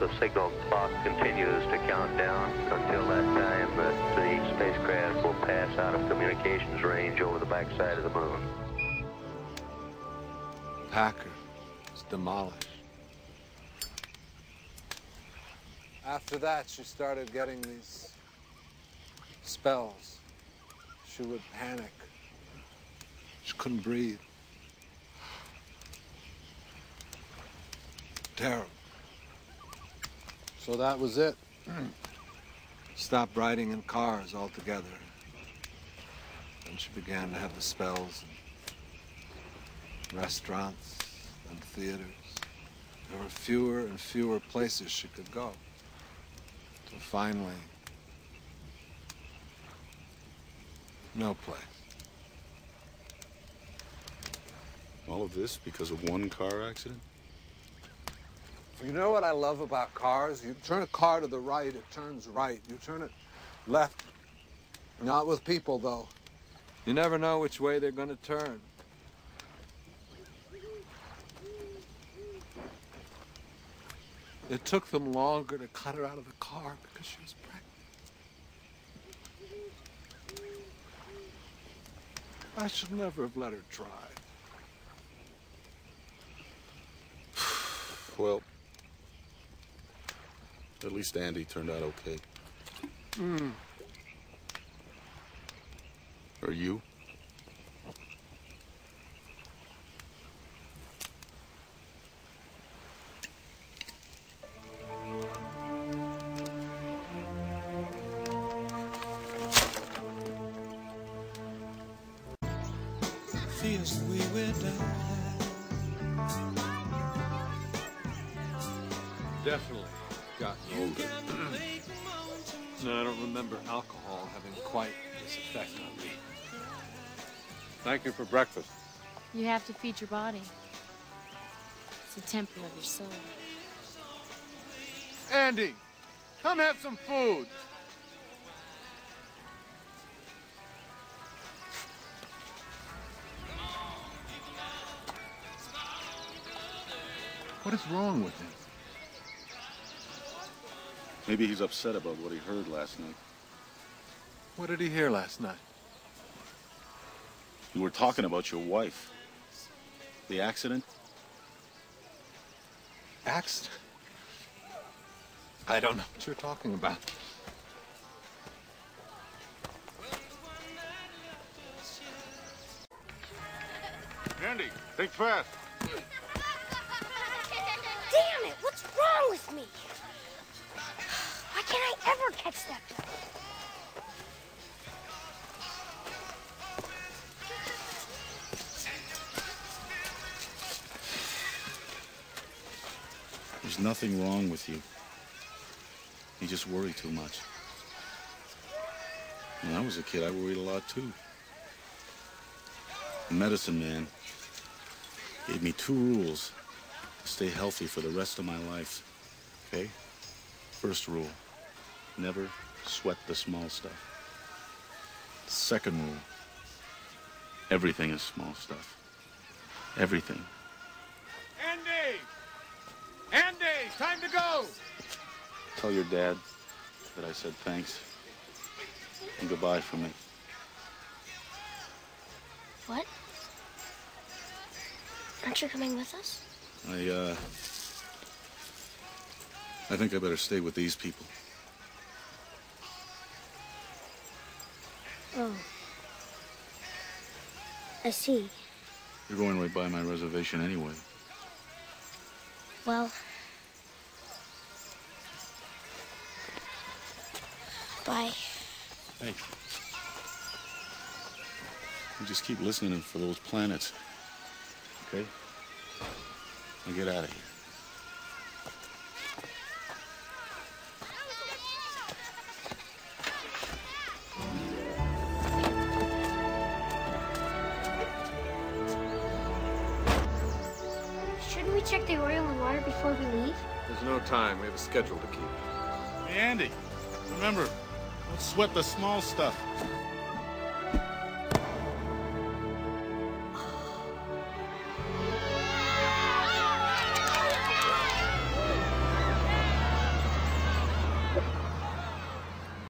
the signal clock continues to count down until that time that the spacecraft will pass out of communications range over the backside of the moon. Packer is demolished. After that, she started getting these spells. She would panic. She couldn't breathe. Terrible. So that was it. Stopped riding in cars altogether. And she began to have the spells in restaurants and theaters. There were fewer and fewer places she could go. So finally, no place. All of this because of one car accident? You know what I love about cars? You turn a car to the right, it turns right. You turn it left. Not with people, though. You never know which way they're going to turn. It took them longer to cut her out of the car because she was pregnant. I should never have let her drive. Well, at least Andy turned out okay. Mm. Or you? Feels we're done. Definitely gotten older. no, I don't remember alcohol having quite this effect on me. Thank you for breakfast. You have to feed your body. It's the temple of your soul. Andy, come have some food. What is wrong with him? Maybe he's upset about what he heard last night. What did he hear last night? You were talking about your wife. The accident? Accident? I don't know what you're talking about. Andy, think fast. Damn it! What's wrong with me? Can't I ever catch that? There's nothing wrong with you. You just worry too much. When I was a kid, I worried a lot too. The medicine man gave me two rules to stay healthy for the rest of my life. Okay? First rule, never sweat the small stuff. Second rule, everything is small stuff. Everything. Andy! Andy, time to go! Tell your dad that I said thanks and goodbye for me. What? Aren't you coming with us? I, uh. I think I better stay with these people. Oh. I see. You're going right by my reservation anyway. Well. Bye. Hey. You just keep listening for those planets. Okay? Now get out of here. Check the oil and water before we leave? There's no time. We have a schedule to keep. Hey, Andy. Remember, don't sweat the small stuff.